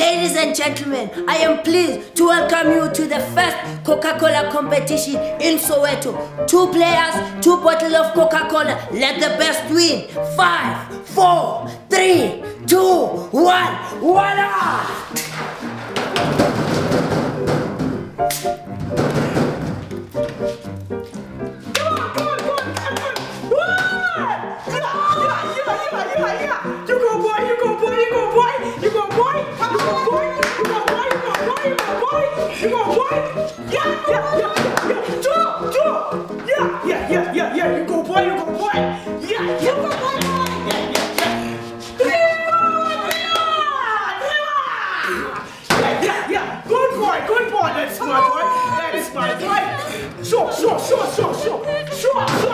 Ladies and gentlemen, I am pleased to welcome you to the first Coca-Cola competition in Soweto. Two players, two bottles of Coca-Cola. Let the best win. Five, four, three, two, one. Voila! Sure, sure, sure, sure, sure, sure, sure,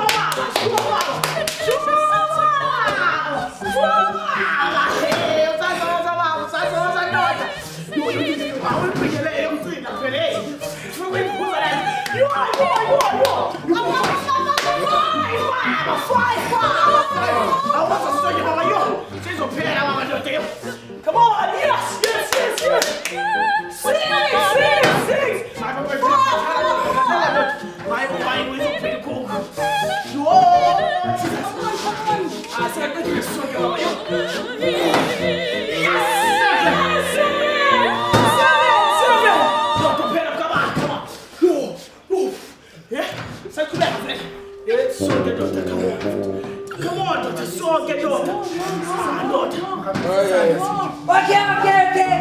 It's so good, daughter, come on. Come on, daughter, so good, daughter. Ah, daughter. Okay, okay, okay, okay.